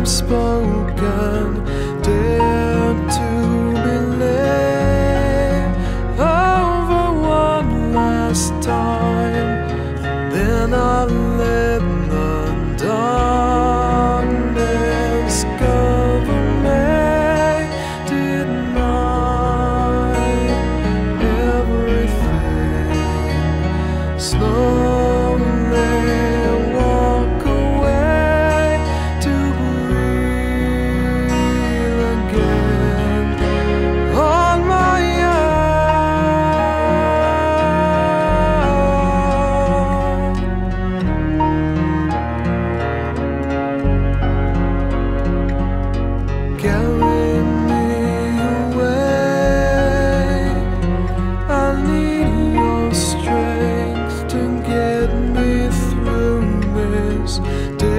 words spoken down to me lay over one last time, then I'll let the darkness cover me. Deny everything. Slow. get me through this.